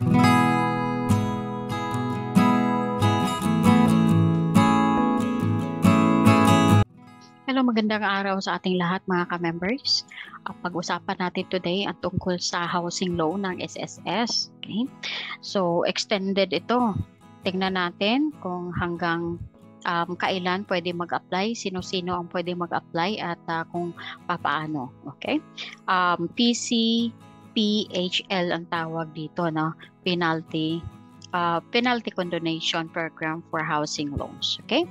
Hello, magandang araw sa ating lahat mga ka-members. Ang pag-usapan natin today ang tungkol sa housing loan ng SSS. Okay? So, extended ito. Tingnan natin kung hanggang um, kailan pwede mag-apply, sino-sino ang pwede mag-apply at uh, kung papaano. Okay? Um, PC, PHL ang tawag dito, no? Penalty uh, penalty condonation program for housing loans. Okay?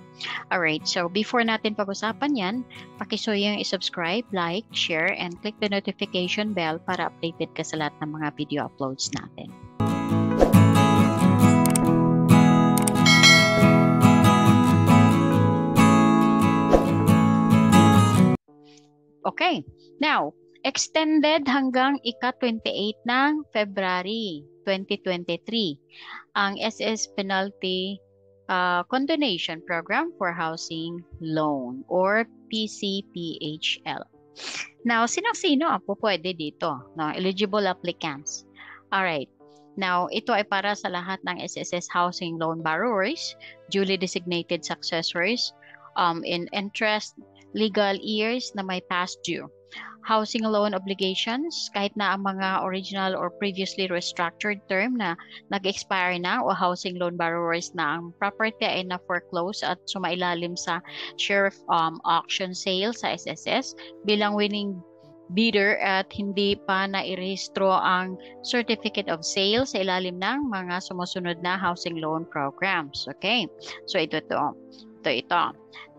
Alright, so before natin pag-usapan yan, pakisuyang i-subscribe, like, share, and click the notification bell para updated ka sa lahat ng mga video uploads natin. Okay, now, extended hanggang ika-28 ng February 2023 ang SS Penalty uh, Condonation Program for Housing Loan or PCPHL. Now, sino-sino ang po pwede dito? No? Eligible applicants. Alright. Now, ito ay para sa lahat ng SSS housing loan borrowers, duly designated successors um, in interest legal years na may past due housing loan obligations kahit na ang mga original or previously restructured term na nag-expire na o housing loan borrowers na ang property ay na foreclose at sumailalim sa share um, auction sale sa SSS bilang winning bidder at hindi pa na-irehistro ang certificate of sale sa ilalim ng mga sumusunod na housing loan programs. Okay? So ito to. Ito ito.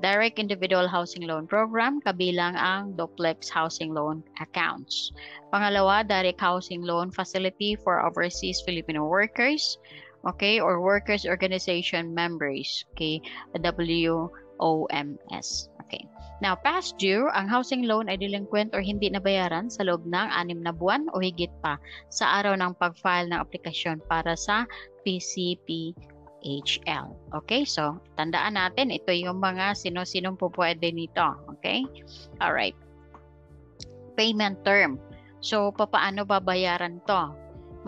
Direct Individual Housing Loan Program kabilang ang duplex housing loan accounts. Pangalawa, Direct Housing Loan Facility for Overseas Filipino Workers, okay, or Workers Organization members, okay, WOMS. Okay. Now, past due, ang housing loan ay delinquent or hindi nabayaran sa loob ng anim na buwan o higit pa sa araw ng pag-file ng aplikasyon para sa PCP HL. Okay? So, tandaan natin, ito yung mga sino-sinong po pwede nito. Okay? Alright. Payment term. So, papaano babayaran to?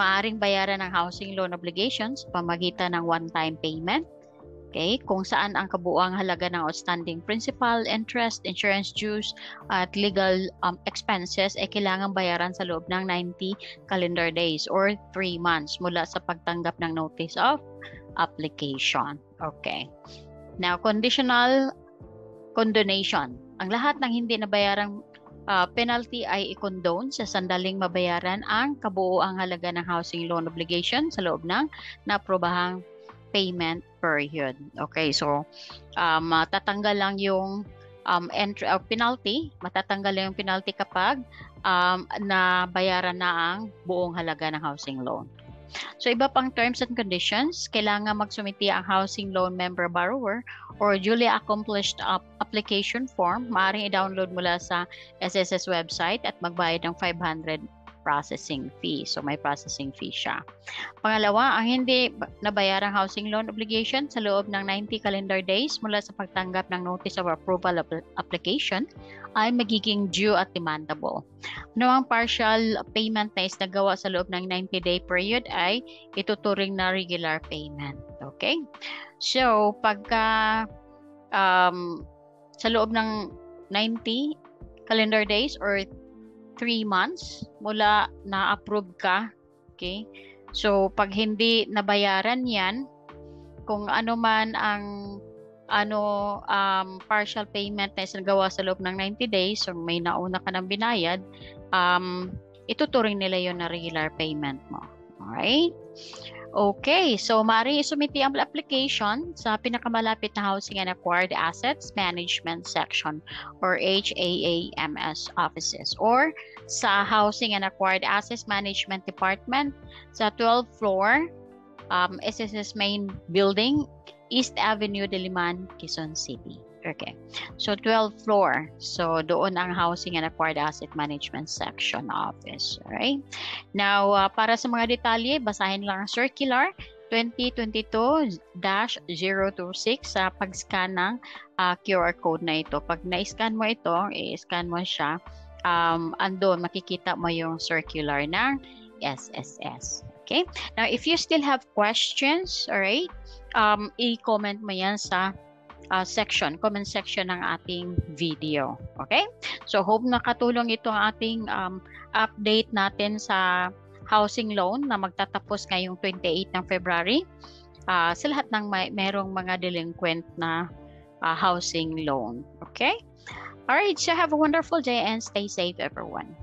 Maaring bayaran ng housing loan obligations pamagitan ng one-time payment. Okay, kung saan ang kabuuang halaga ng outstanding principal, interest, insurance dues, at legal um, expenses ay kailangan bayaran sa loob ng 90 calendar days or 3 months mula sa pagtanggap ng notice of application. Okay. Now, conditional condonation. Ang lahat ng hindi nabayarang uh, penalty ay i-condone sa sandaling mabayaran ang kabuoang halaga ng housing loan obligation sa loob ng naprobahang payment period. Okay, so um, matatanggal lang yung um, entry uh, penalty, matatanggal lang yung penalty kapag um, nabayaran na ang buong halaga ng housing loan. So iba pang terms and conditions, kailangan magsumiti ang housing loan member borrower or duly accomplished up application form. Maaaring i-download mula sa SSS website at magbayad ng 500 processing fee. So may processing fee siya. Pangalawa, ang hindi nabayarang housing loan obligation sa loob ng 90 calendar days mula sa pagtanggap ng notice of approval application ay magiging due at demandable. Ano ang partial payment na is nagawa sa loob ng 90-day period ay ituturing na regular payment. Okay? So, pagka um, sa loob ng 90 calendar days or 3 months mula na-approve ka, okay? So, pag hindi nabayaran yan, kung ano man ang ano um, partial payment na isagawa sa loob ng 90 days, so may nauna ka ng binayad, um, ituturing nila yon na regular payment mo. Alright? Okay, so maaari isumiti ang application sa pinakamalapit na Housing and Acquired Assets Management Section or HAAMS offices or sa Housing and Acquired Assets Management Department sa 12th floor um, SSS main building East Avenue Diliman, Quezon City. Okay. So 12th floor. So doon ang Housing and Acquired Asset Management Section Office. Alright? Now, uh, para sa mga detalye, basahin lang ang circular 2022-026 sa pag-scan ng uh, QR code na ito. Pag na-scan mo ito, i-scan mo siya, um, andun makikita mo yung circular ng SSS. Okay? Now, if you still have questions, all right, um, i-comment mo yan sa uh, section, comment section ng ating video. Okay? So, hope nakatulong itong ating um, update natin sa housing loan na magtatapos ngayong 28 ng February uh, sa lahat ng may, merong mga delinquent na uh, housing loan. Okay? All right, so have a wonderful day and stay safe everyone.